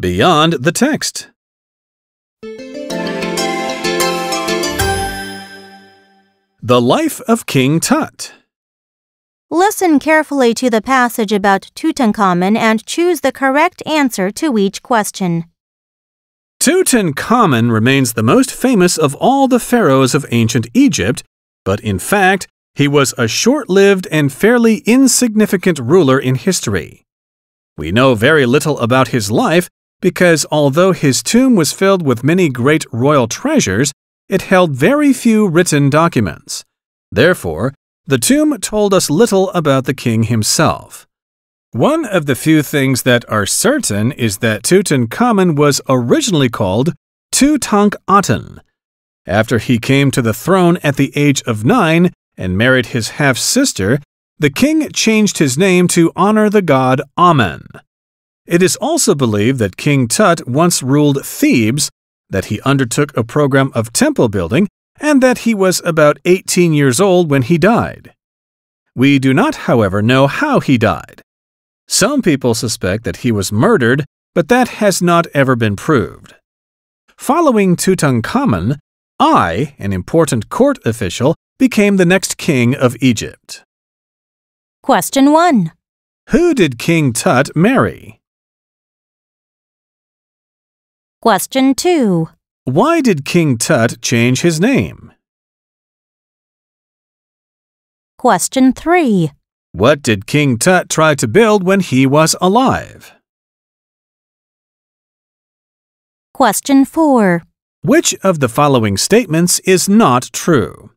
Beyond the text. The Life of King Tut. Listen carefully to the passage about Tutankhamun and choose the correct answer to each question. Tutankhamun remains the most famous of all the pharaohs of ancient Egypt, but in fact, he was a short lived and fairly insignificant ruler in history. We know very little about his life because although his tomb was filled with many great royal treasures, it held very few written documents. Therefore, the tomb told us little about the king himself. One of the few things that are certain is that Tutankhamun was originally called Tutankhaten. After he came to the throne at the age of nine and married his half sister, the king changed his name to honor the god Amen. It is also believed that King Tut once ruled Thebes, that he undertook a program of temple building, and that he was about 18 years old when he died. We do not, however, know how he died. Some people suspect that he was murdered, but that has not ever been proved. Following Tutankhamun, Ay, an important court official, became the next king of Egypt. Question 1. Who did King Tut marry? Question 2. Why did King Tut change his name? Question 3. What did King Tut try to build when he was alive? Question 4. Which of the following statements is not true?